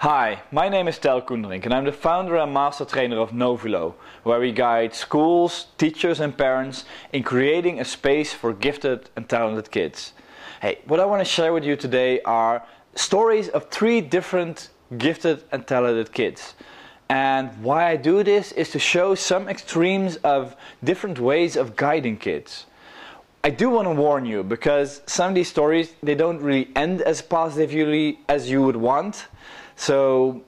Hi, my name is Tijl Koenderink and I'm the founder and master trainer of Novilo, where we guide schools, teachers and parents in creating a space for gifted and talented kids. Hey, what I want to share with you today are stories of three different gifted and talented kids. And why I do this is to show some extremes of different ways of guiding kids. I do want to warn you because some of these stories they don't really end as positively as you would want. So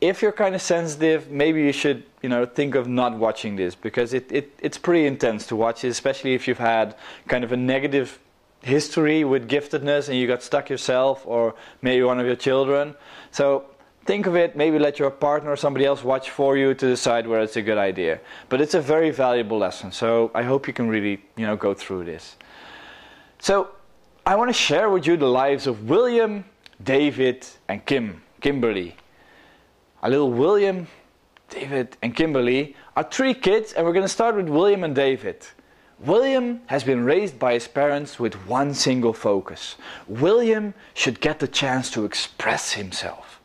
if you're kind of sensitive, maybe you should, you know, think of not watching this because it, it, it's pretty intense to watch especially if you've had kind of a negative history with giftedness and you got stuck yourself or maybe one of your children. So think of it, maybe let your partner or somebody else watch for you to decide whether it's a good idea. But it's a very valuable lesson, so I hope you can really, you know, go through this. So I want to share with you the lives of William, David and Kim. Kimberly. Our little William, David, and Kimberly are three kids, and we're going to start with William and David. William has been raised by his parents with one single focus. William should get the chance to express himself.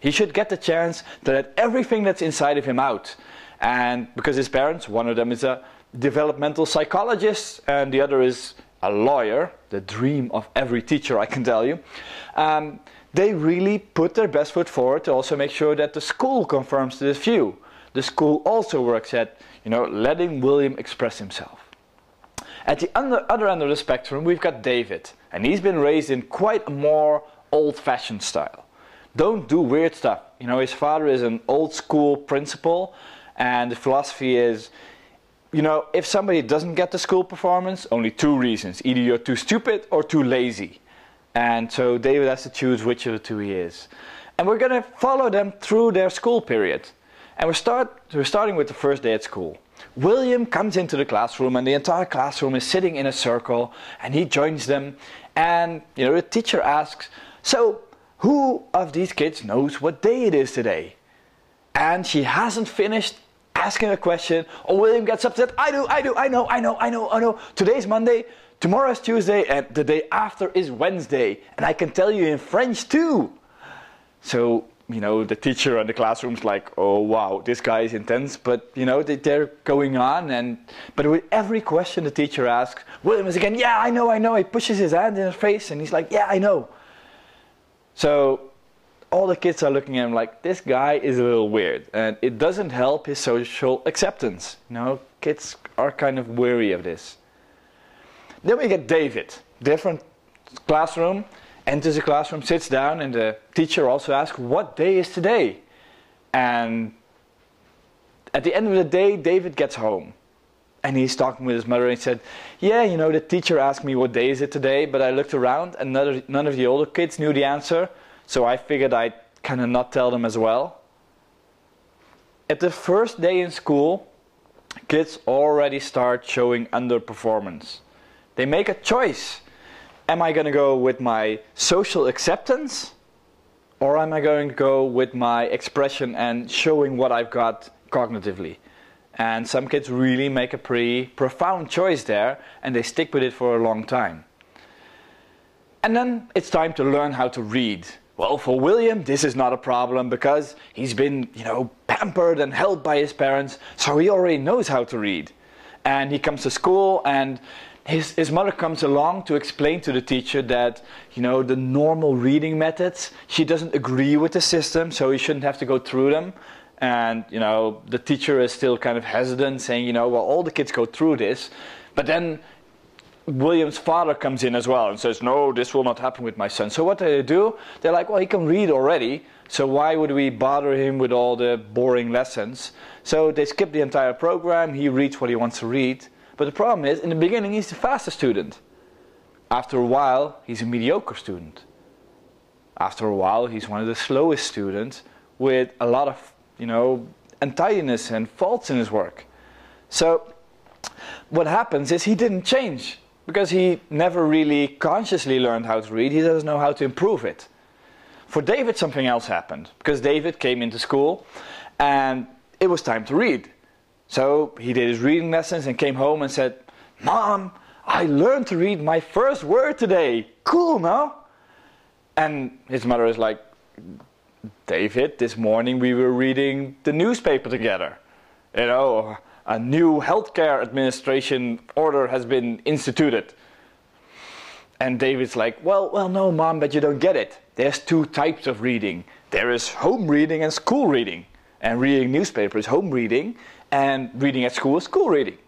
He should get the chance to let everything that's inside of him out. And because his parents, one of them is a developmental psychologist, and the other is a lawyer, the dream of every teacher, I can tell you. Um, they really put their best foot forward to also make sure that the school confirms this view. The school also works at, you know, letting William express himself. At the other end of the spectrum, we've got David, and he's been raised in quite a more old-fashioned style. Don't do weird stuff. You know, his father is an old school principal, and the philosophy is, you know, if somebody doesn't get the school performance, only two reasons. Either you're too stupid or too lazy. And so David has to choose which of the two he is. And we're going to follow them through their school period. And we're, start, we're starting with the first day at school. William comes into the classroom and the entire classroom is sitting in a circle and he joins them. And, you know, the teacher asks, so who of these kids knows what day it is today? And she hasn't finished asking a question. Or William gets upset, I do, I do, I know, I know, I know, I know. Today's Monday, Tomorrow is Tuesday and the day after is Wednesday. And I can tell you in French too. So, you know, the teacher in the classroom's like, oh wow, this guy is intense. But, you know, they're going on. and But with every question the teacher asks, William is again, yeah, I know, I know. He pushes his hand in his face and he's like, yeah, I know. So all the kids are looking at him like, this guy is a little weird. And it doesn't help his social acceptance. You know, kids are kind of weary of this. Then we get David, different classroom, enters the classroom, sits down, and the teacher also asks, What day is today? And at the end of the day, David gets home. And he's talking with his mother and he said, Yeah, you know, the teacher asked me what day is it today, but I looked around and none of, none of the older kids knew the answer, so I figured I'd kind of not tell them as well. At the first day in school, kids already start showing underperformance. They make a choice. Am I going to go with my social acceptance? Or am I going to go with my expression and showing what I've got cognitively? And some kids really make a pretty profound choice there and they stick with it for a long time. And then it's time to learn how to read. Well, for William, this is not a problem because he's been, you know, pampered and held by his parents, so he already knows how to read. And he comes to school and his, his mother comes along to explain to the teacher that, you know, the normal reading methods, she doesn't agree with the system, so he shouldn't have to go through them. And, you know, the teacher is still kind of hesitant, saying, you know, well, all the kids go through this. But then William's father comes in as well and says, no, this will not happen with my son. So what do they do? They're like, well, he can read already, so why would we bother him with all the boring lessons? So they skip the entire program, he reads what he wants to read. But the problem is, in the beginning, he's the fastest student. After a while, he's a mediocre student. After a while, he's one of the slowest students with a lot of, you know, untidiness and faults in his work. So, what happens is he didn't change because he never really consciously learned how to read. He doesn't know how to improve it. For David, something else happened because David came into school and it was time to read. So he did his reading lessons and came home and said, Mom, I learned to read my first word today. Cool, no? And his mother is like, David, this morning we were reading the newspaper together. You know, a new healthcare administration order has been instituted. And David's like, well, well, no, mom, but you don't get it. There's two types of reading. There is home reading and school reading. And reading newspaper is home reading, and reading at school is school reading.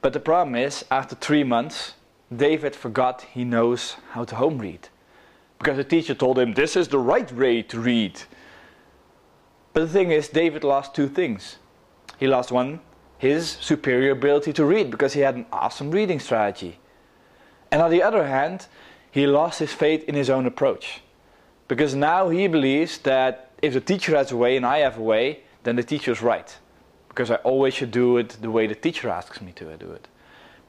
But the problem is, after three months, David forgot he knows how to home read. Because the teacher told him this is the right way to read. But the thing is, David lost two things. He lost one, his superior ability to read, because he had an awesome reading strategy. And on the other hand, he lost his faith in his own approach. Because now he believes that if the teacher has a way and I have a way, then the teacher is right. Because I always should do it the way the teacher asks me to do it.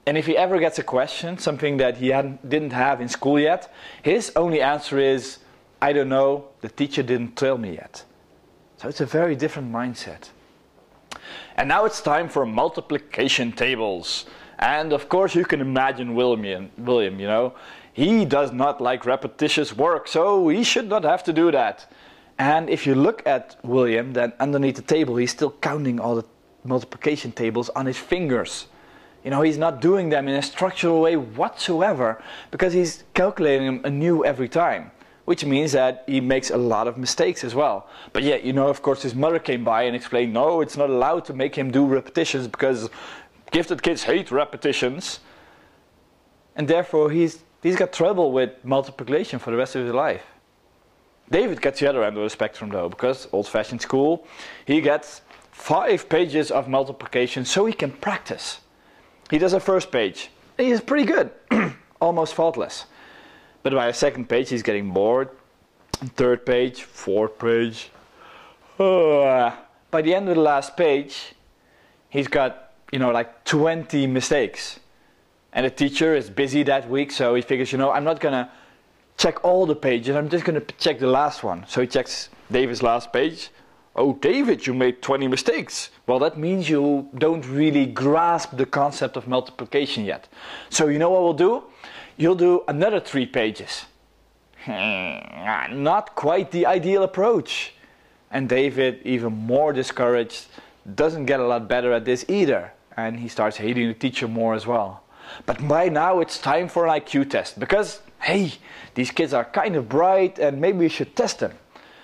And if he ever gets a question, something that he didn't have in school yet, his only answer is, I don't know, the teacher didn't tell me yet. So it's a very different mindset. And now it's time for multiplication tables. And of course you can imagine William, William, you know. He does not like repetitious work, so he should not have to do that. And if you look at William, then underneath the table he's still counting all the multiplication tables on his fingers. You know, he's not doing them in a structural way whatsoever because he's calculating them anew every time. Which means that he makes a lot of mistakes as well. But yet, you know, of course, his mother came by and explained, no, it's not allowed to make him do repetitions because gifted kids hate repetitions. And therefore, he's, he's got trouble with multiplication for the rest of his life. David gets the other end of the spectrum though, because old fashioned school, he gets five pages of multiplication so he can practice. He does a first page. He's pretty good, almost faultless. But by the second page, he's getting bored. Third page, fourth page. Uh, by the end of the last page, he's got, you know, like 20 mistakes. And the teacher is busy that week, so he figures, you know, I'm not to check all the pages, I'm just to check the last one. So he checks David's last page, Oh, David, you made 20 mistakes. Well, that means you don't really grasp the concept of multiplication yet. So, you know what we'll do? You'll do another three pages. Not quite the ideal approach. And David, even more discouraged, doesn't get a lot better at this either. And he starts hating the teacher more as well. But by now, it's time for an IQ test because, hey, these kids are kind of bright and maybe we should test them.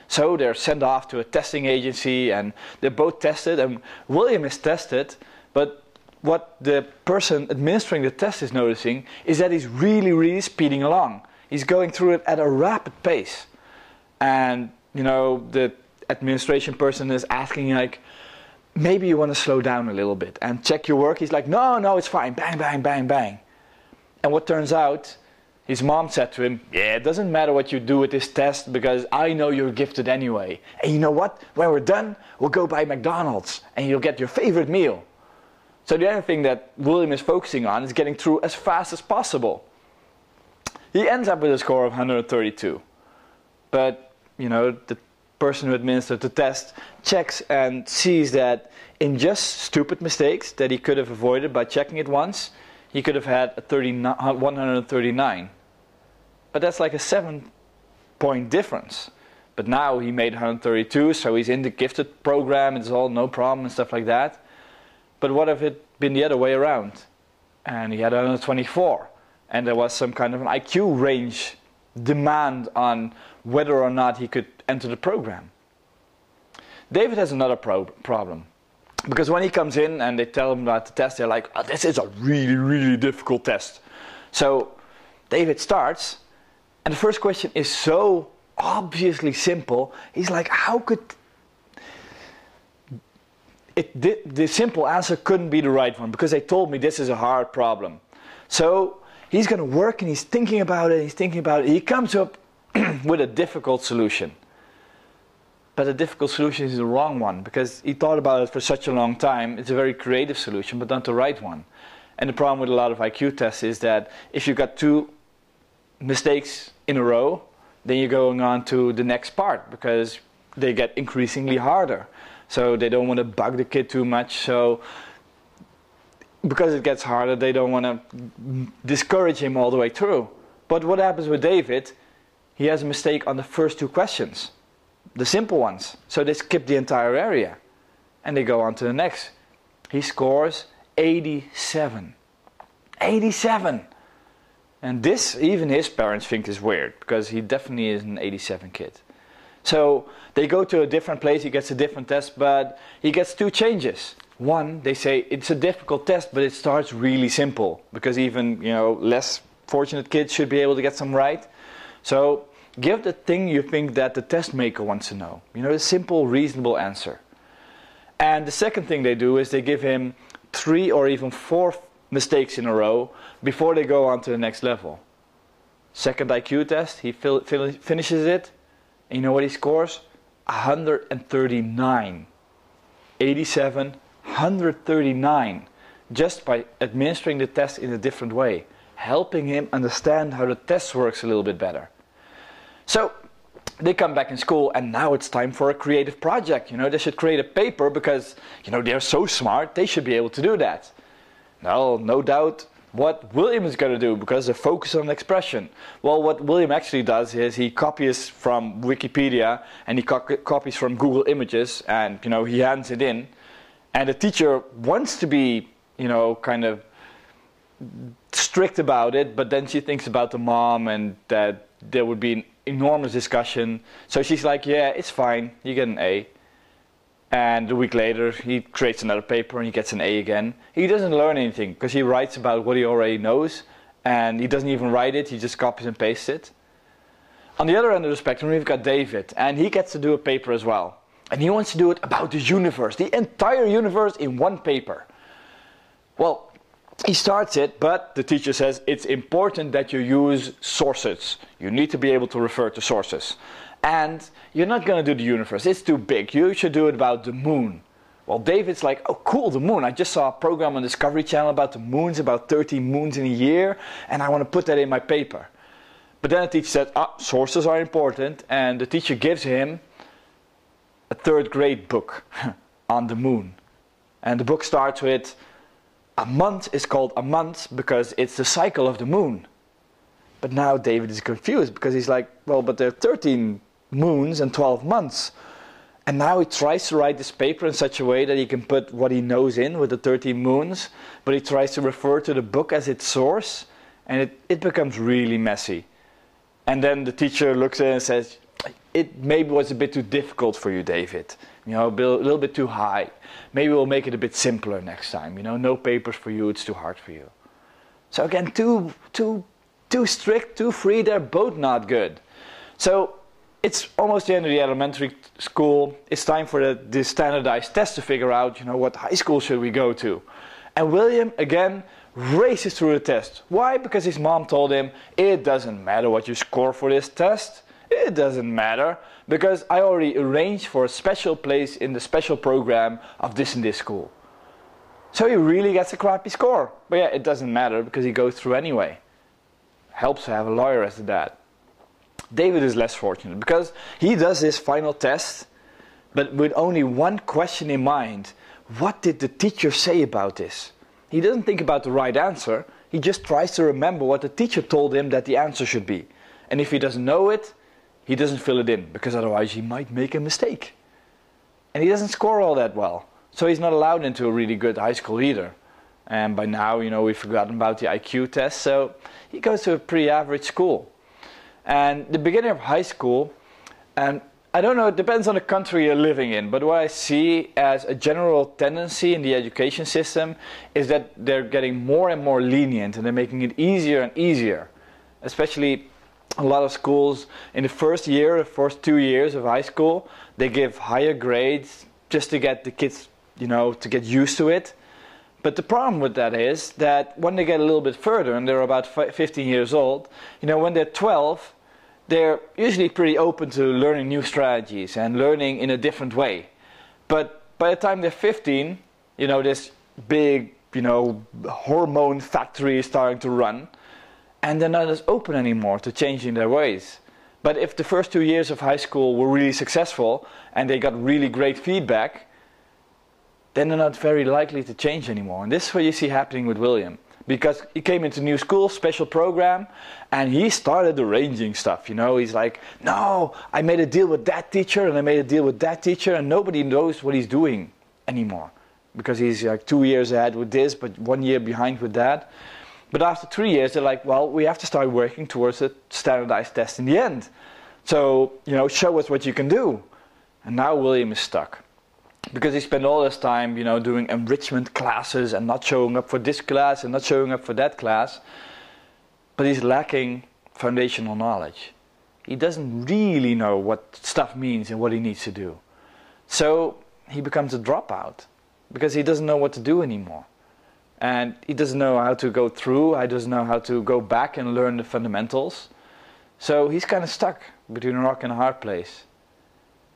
So they're sent off to a testing agency and they're both tested and William is tested, but what the person administering the test is noticing is that he's really, really speeding along. He's going through it at a rapid pace. And, you know, the administration person is asking like, maybe you want to slow down a little bit and check your work. He's like, no, no, it's fine. Bang, bang, bang, bang. And what turns out his mom said to him, Yeah, it doesn't matter what you do with this test because I know you're gifted anyway. And you know what? When we're done, we'll go buy McDonald's and you'll get your favorite meal. So the other thing that William is focusing on is getting through as fast as possible. He ends up with a score of 132. But, you know, the person who administered the test checks and sees that in just stupid mistakes that he could have avoided by checking it once, he could have had a 139. But that's like a seven point difference. But now he made 132, so he's in the gifted program, it's all no problem and stuff like that. But what if it been the other way around? And he had 124, and there was some kind of an IQ range demand on whether or not he could enter the program. David has another pro problem. Because when he comes in and they tell him about the test, they're like, oh, this is a really, really difficult test. So David starts and the first question is so obviously simple. He's like, how could it, the, the, simple answer couldn't be the right one because they told me this is a hard problem. So he's going to work and he's thinking about it, he's thinking about it. He comes up with a difficult solution. But the difficult solution is the wrong one because he thought about it for such a long time. It's a very creative solution, but not the right one. And the problem with a lot of IQ tests is that if you've got two mistakes in a row, then you're going on to the next part because they get increasingly harder. So they don't want to bug the kid too much. So because it gets harder, they don't want to discourage him all the way through. But what happens with David? He has a mistake on the first two questions. the simple ones. So they skip the entire area and they go on to the next. He scores 87. 87! And this, even his parents think is weird because he definitely is an 87 kid. So they go to a different place, he gets a different test, but he gets two changes. One, they say it's a difficult test, but it starts really simple because even you know less fortunate kids should be able to get some right. So give the thing you think that the test maker wants to know. You know, a simple, reasonable answer. And the second thing they do is they give him three or even four mistakes in a row before they go on to the next level. Second IQ test, he finishes it, and you know what he scores? 139. 87, 139. Just by administering the test in a different way, helping him understand how the test works a little bit better. So, they come back in school and now it's time for a creative project. You know, they should create a paper because, you know, they're so smart, they should be able to do that. Well, no doubt what William is going to do because the focus on expression. Well, what William actually does is he copies from Wikipedia and he co copies from Google Images and, you know, he hands it in. And the teacher wants to be, you know, kind of strict about it, but then she thinks about the mom and that there would be an enormous discussion. So she's like, yeah, it's fine, you get an A. And a week later, he creates another paper and he gets an A again. He doesn't learn anything because he writes about what he already knows and he doesn't even write it, he just copies and pastes it. On the other end of the spectrum, we've got David, and he gets to do a paper as well. And he wants to do it about the universe, the entire universe in one paper. Well, he starts it, but the teacher says it's important that you use sources. You need to be able to refer to sources. And you're not going to do the universe, it's too big. You should do it about the moon. Well, David's like, oh, cool, the moon. I just saw a program on Discovery Channel about the moons, about 13 moons in a year, and I want to put that in my paper. But then the teacher said, ah, sources are important, and the teacher gives him a third grade book on the moon. And the book starts with, a month is called a month because it's the cycle of the moon. But now David is confused because he's like, well, but there are 13 moons and 12 months. And now he tries to write this paper in such a way that he can put what he knows in with the 13 moons, but he tries to refer to the book as its source, and it, it becomes really messy. And then the teacher looks at it and says, It maybe was a bit too difficult for you, David. You know, a little bit too high. Maybe we'll make it a bit simpler next time. You know, no papers for you, it's too hard for you. So again, too, too, too strict, too free, they're both not good. So it's almost the end of the elementary school. It's time for the, the, standardized test to figure out, you know, what high school should we go to. And William, again, races through the test. Why? Because his mom told him, it doesn't matter what you score for this test. It doesn't matter because I already arranged for a special place in the special program of this and this school. So he really gets a crappy score. But yeah, it doesn't matter because he goes through anyway. Helps to have a lawyer as a dad. David is less fortunate because he does his final test, but with only one question in mind what did the teacher say about this? He doesn't think about the right answer, he just tries to remember what the teacher told him that the answer should be. And if he doesn't know it, he doesn't fill it in because otherwise he might make a mistake. And he doesn't score all that well. So he's not allowed into a really good high school either. And by now, you know, we've forgotten about the IQ test, so he goes to a pretty average school. And the beginning of high school, and I don't know, it depends on the country you're living in, but what I see as a general tendency in the education system is that they're getting more and more lenient and they're making it easier and easier. Especially a lot of schools in the first year, the first two years of high school, they give higher grades just to get the kids, you know, to get used to it. But the problem with that is that when they get a little bit further and they're about 15 years old, you know, when they're 12, they're usually pretty open to learning new strategies and learning in a different way. But by the time they're 15, you know, this big, you know, hormone factory is starting to run, and they're not as open anymore to changing their ways. But if the first two years of high school were really successful and they got really great feedback, then they're not very likely to change anymore. And this is what you see happening with William. because he came into new school, special program, and he started arranging stuff. You know, he's like, no, I made a deal with that teacher, and I made a deal with that teacher, and nobody knows what he's doing anymore because he's like two years ahead with this, but one year behind with that. But after three years, they're like, well, we have to start working towards a standardized test in the end. So, you know, show us what you can do. And now William is stuck. Because he spent all his time, you know, doing enrichment classes and not showing up for this class and not showing up for that class. But he's lacking foundational knowledge. He doesn't really know what stuff means and what he needs to do. So he becomes a dropout because he doesn't know what to do anymore. And he doesn't know how to go through, he doesn't know how to go back and learn the fundamentals. So he's kind of stuck between a rock and a hard place.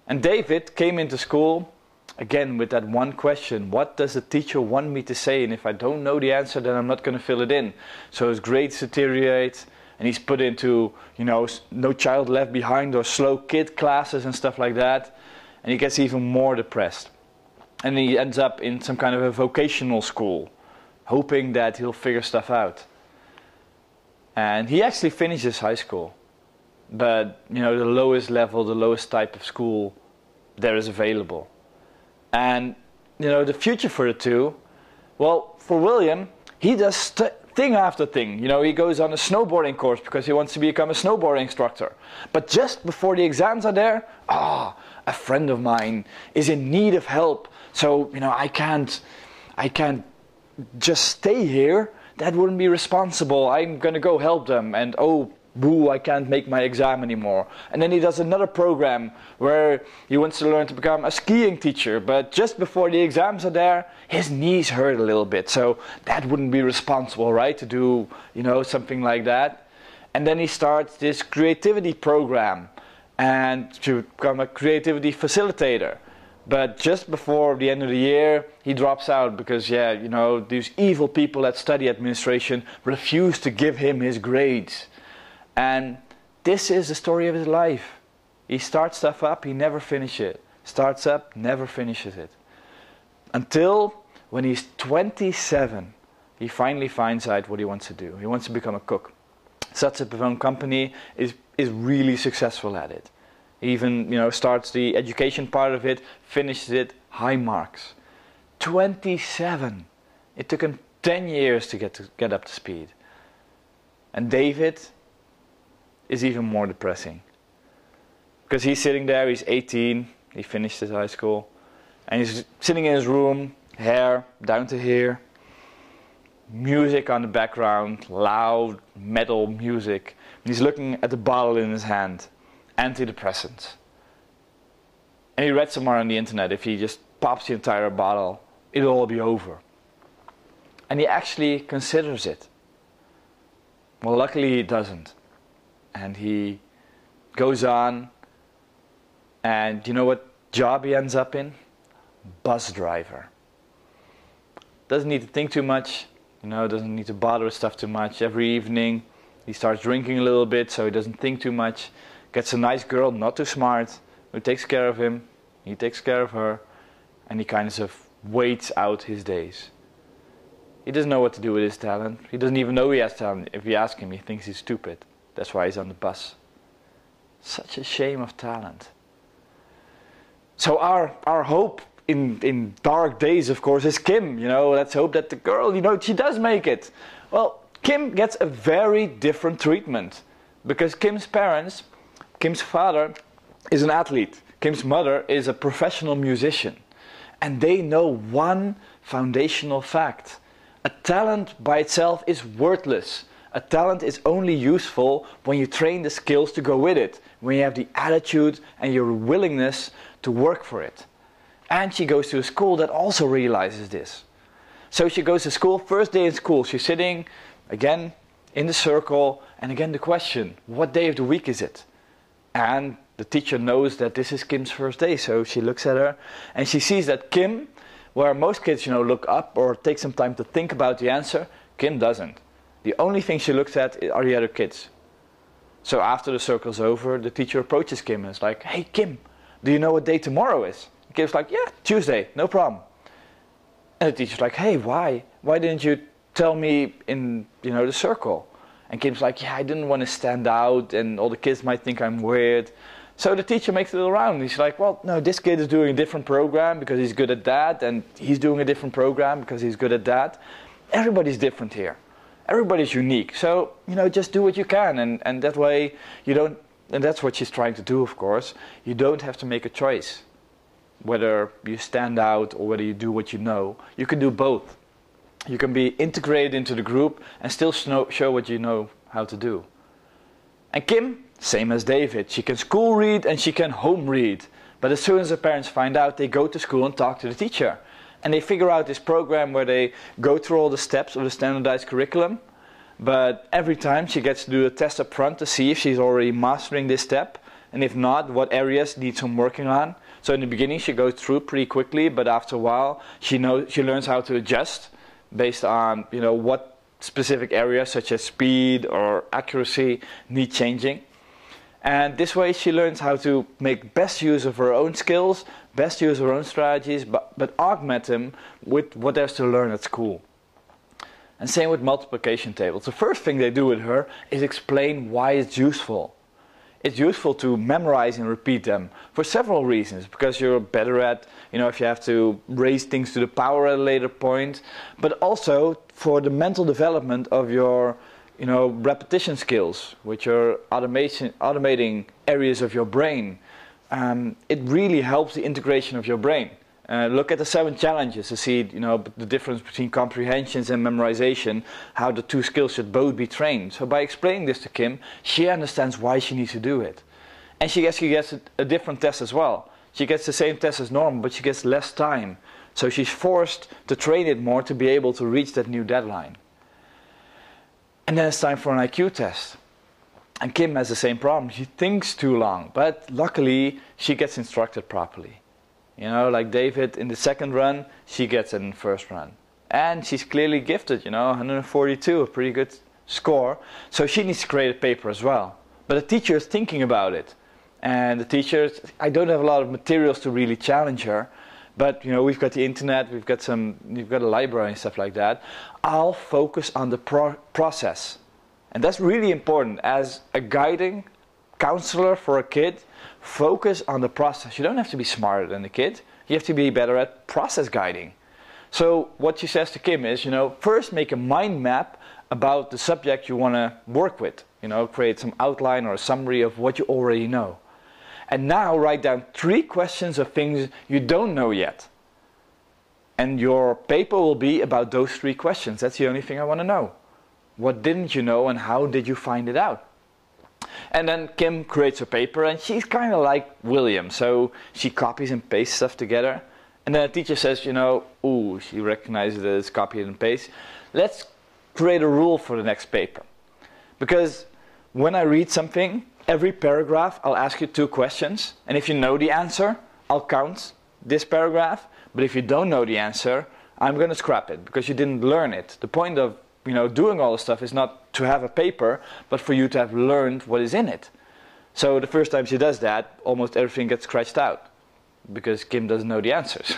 And David came into school again with that one question What does the teacher want me to say? And if I don't know the answer, then I'm not going to fill it in. So his grades deteriorate, and he's put into, you know, no child left behind or slow kid classes and stuff like that. And he gets even more depressed. And he ends up in some kind of a vocational school, hoping that he'll figure stuff out. And he actually finishes high school but you know the lowest level, the lowest type of school there is available. And you know the future for the two, well, for William, he does thing after thing. You know, he goes on a snowboarding course because he wants to become a snowboarding instructor. But just before the exams are there, ah, oh, a friend of mine is in need of help. So you know, I can't, I can't just stay here. That wouldn't be responsible. I'm gonna go help them. And oh, boo, I can't make my exam anymore. And then he does another program where he wants to learn to become a skiing teacher, but just before the exams are there, his knees hurt a little bit. So that wouldn't be responsible, right, to do, you know, something like that. And then he starts this creativity program and to become a creativity facilitator. But just before the end of the year, he drops out because, yeah, you know, these evil people that study administration refuse to give him his grades. And this is the story of his life. He starts stuff up, he never finishes it. Starts up, never finishes it. Until when he's 27, he finally finds out what he wants to do. He wants to become a cook. Up his own company, is, is really successful at it. He even you know, starts the education part of it, finishes it, high marks. 27. It took him 10 years to get, to get up to speed. And David, is even more depressing. Because he's sitting there, he's 18, he finished his high school, and he's sitting in his room, hair down to here, music on the background, loud metal music. And he's looking at the bottle in his hand, antidepressants. And he read somewhere on the internet if he just pops the entire bottle, it'll all be over. And he actually considers it. Well, luckily he doesn't and he goes on. And you know what job he ends up in? Bus driver. Doesn't need to think too much you know doesn't need to bother with stuff too much. Every evening he starts drinking a little bit so he doesn't think too much. Gets a nice girl not too smart who takes care of him. He takes care of her and he kind of waits out his days. He doesn't know what to do with his talent. He doesn't even know he has talent. If you ask him he thinks he's stupid that's why he's on the bus. Such a shame of talent. So our our hope in in dark days, of course, is Kim. You know, let's hope that the girl, you know, she does make it. Well, Kim gets a very different treatment because Kim's parents, Kim's father, is an athlete. Kim's mother is a professional musician, and they know one foundational fact: a talent by itself is worthless a talent is only useful when you train the skills to go with it, when you have the attitude and your willingness to work for it. And she goes to a school that also realizes this. So she goes to school, first day in school, she's sitting again in the circle, and again the question what day of the week is it? And the teacher knows that this is Kim's first day, so she looks at her and she sees that Kim, where most kids, you know, look up or take some time to think about the answer, Kim doesn't. The only thing she looks at are the other kids. So after the circle's over, the teacher approaches Kim and is like, Hey Kim, do you know what day tomorrow is? Kim's like, Yeah, Tuesday, no problem. And the teacher's like, Hey, why? Why didn't you tell me in you know the circle. And Kim's like, yeah, I didn't want to stand out, and all the kids might think I'm weird. So the teacher makes it around. He's like, well, no, this kid is doing a different program because he's good at that, and he's doing a different program because he's good at that. Everybody's different here. Everybody's unique. So, you know, just do what you can, and, and that way you don't, and that's what she's trying to do, of course. You don't have to make a choice whether you stand out or whether you do what you know. You can do both. You can be integrated into the group and still show what you know how to do. And Kim, same as David, she can school read and she can home read. But as soon as the parents find out, they go to school and talk to the teacher. And they figure out this program where they go through all the steps of the standardized curriculum. But every time she gets to do a test up front to see if she's already mastering this step. And if not, what areas need some working on. So in the beginning, she goes through pretty quickly, but after a while, she knows she learns how to adjust based on you know what specific areas such as speed or accuracy need changing. And this way, she learns how to make best use of her own skills, best use her own strategies, but, but augment them with what there's to learn at school. And same with multiplication tables. The first thing they do with her is explain why it's useful it's useful to memorize and repeat them for several reasons. Because you're better at, you know, if you have to raise things to the power at a later point, but also for the mental development of your, you know, repetition skills, which are automation, automating areas of your brain. Um, it really helps the integration of your brain. Uh, look at the seven challenges to see you know the difference between comprehensions and memorization, how the two skills should both be trained. So by explaining this to Kim, she understands why she needs to do it, and she gets gets a, a different test as well. She gets the same test as normal, but she gets less time. So she's forced to train it more to be able to reach that new deadline. And then it's time for an IQ test. And Kim has the same problem. She thinks too long, but luckily she gets instructed properly. You know, like David in the second run, she gets it in the first run. And she's clearly gifted, you know, 142, a pretty good score. So she needs to create a paper as well. But the teacher is thinking about it. And the teacher, I don't have a lot of materials to really challenge her. But, you know, we've got the internet, we've got some, we've got a library and stuff like that. I'll focus on the pro process. And that's really important as a guiding counselor for a kid focus on the process. You don't have to be smarter than the kid. You have to be better at process guiding. So what she says to Kim is, you know, first make a mind map about the subject you want to work with. You know, create some outline or a summary of what you already know. And now write down three questions of things you don't know yet. And your paper will be about those three questions. That's the only thing I want to know. What didn't you know and how did you find it out? And then Kim creates a paper, and she's kind of like William, so she copies and pastes stuff together. And then the teacher says, you know, ooh, she recognizes that it's copy and paste. Let's create a rule for the next paper. Because when I read something, every paragraph I'll ask you two questions, and if you know the answer, I'll count this paragraph. But if you don't know the answer, I'm going to scrap it because you didn't learn it. The point of you know, doing all this stuff is not to have a paper, but for you to have learned what is in it. So the first time she does that, almost everything gets scratched out because Kim doesn't know the answers.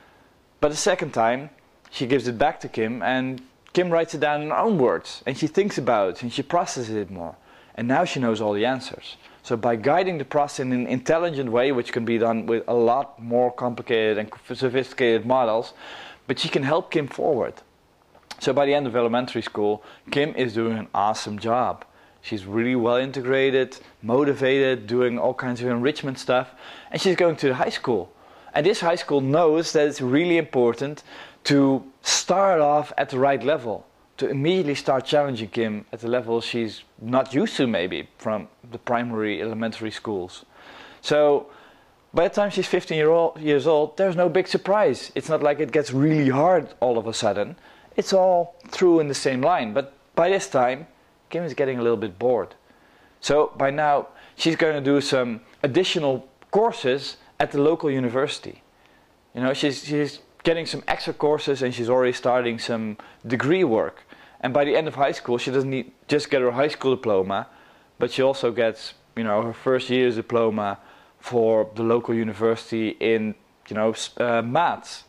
but the second time, she gives it back to Kim and Kim writes it down in her own words and she thinks about it and she processes it more. And now she knows all the answers. So by guiding the process in an intelligent way, which can be done with a lot more complicated and sophisticated models, but she can help Kim forward. So by the end of elementary school, Kim is doing an awesome job. She's really well integrated, motivated, doing all kinds of enrichment stuff, and she's going to the high school. And this high school knows that it's really important to start off at the right level, to immediately start challenging Kim at the level she's not used to, maybe from the primary elementary schools. So by the time she's 15 year old, years old, there's no big surprise. It's not like it gets really hard all of a sudden it's all through in the same line. But by this time, Kim is getting a little bit bored. So by now, she's going to do some additional courses at the local university. You know, she's, she's getting some extra courses and she's already starting some degree work. And by the end of high school, she doesn't need, just get her high school diploma, but she also gets, you know, her first year's diploma for the local university in, you know, uh, maths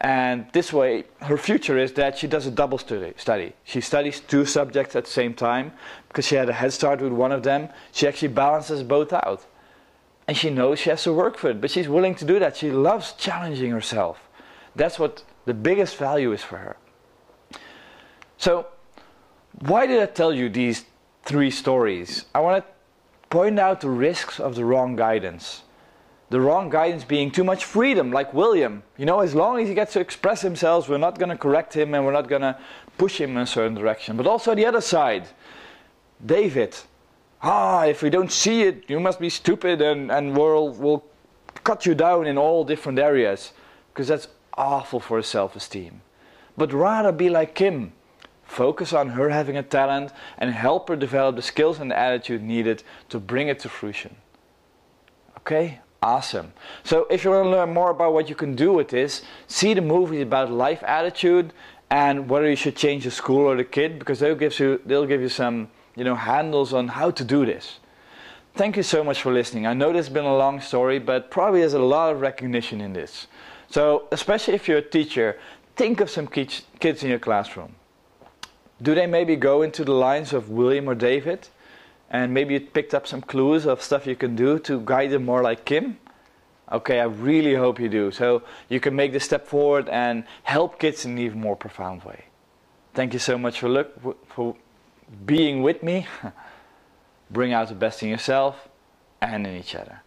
And this way, her future is that she does a double study. study. She studies two subjects at the same time because she had a head start with one of them. She actually balances both out. And she knows she has to work for it, but she's willing to do that. She loves challenging herself. That's what the biggest value is for her. So, why did I tell you these three stories? I want to point out the risks of the wrong guidance. The wrong guidance being too much freedom, like William. You know, as long as he gets to express himself, we're not going to correct him and we're not going to push him in a certain direction. But also the other side, David. Ah, if we don't see it, you must be stupid and, and we'll, we'll cut you down in all different areas. Because that's awful for his self esteem. But rather be like Kim. Focus on her having a talent and help her develop the skills and the attitude needed to bring it to fruition. Okay? Awesome. So if you want to learn more about what you can do with this, see the movies about life attitude and whether you should change the school or the kid because they'll give you they'll give you some, you know, handles on how to do this. Thank you so much for listening. I know this has been a long story, but probably there's a lot of recognition in this. So, especially if you're a teacher, think of some kids in your classroom. Do they maybe go into the lines of William or David? And maybe you picked up some clues of stuff you can do to guide them more like Kim? Okay, I really hope you do. So you can make this step forward and help kids in an even more profound way. Thank you so much for look for being with me. Bring out the best in yourself and in each other.